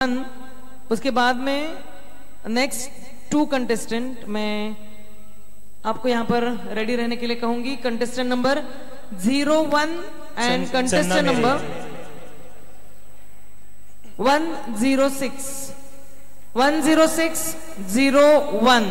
उसके बाद में नेक्स्ट टू कंटेस्टेंट मैं आपको यहाँ पर रेडी रहने के लिए कहूँगी। Contestant number zero one and contestant number one zero six one zero six zero one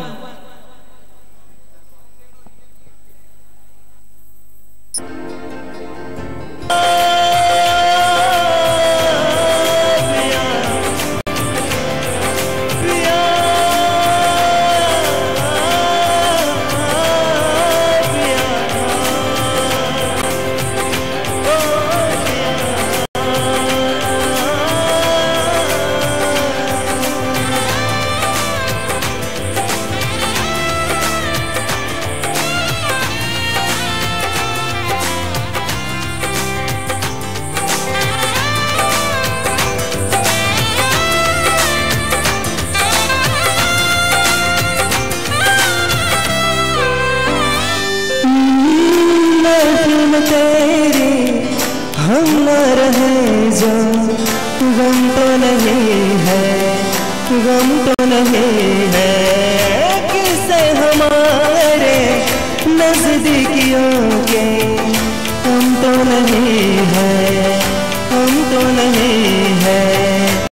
तेरी हम न रहे जो गम तो नहीं है, गम तो नहीं है। किसे हमारे नजदीकियों के हम तो नहीं है।